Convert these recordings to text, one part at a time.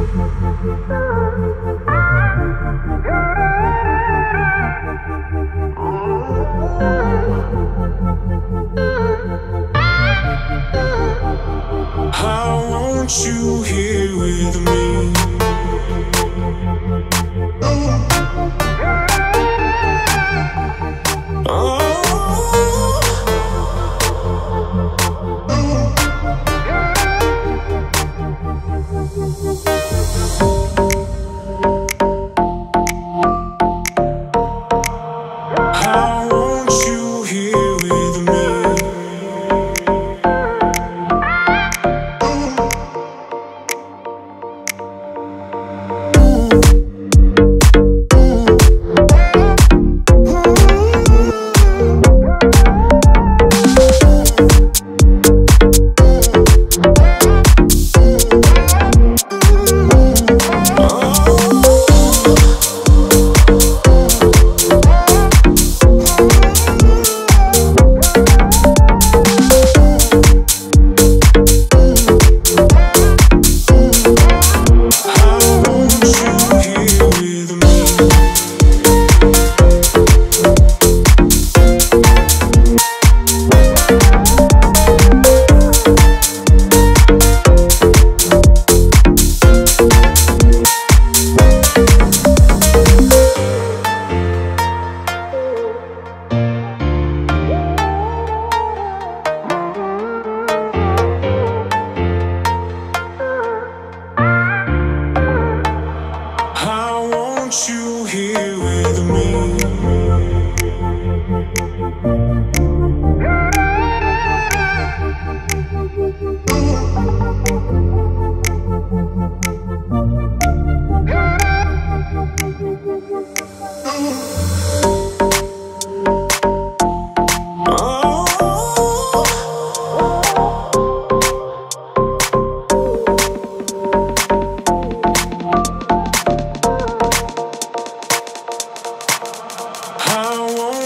How won't you here with me?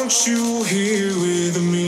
want you here with me.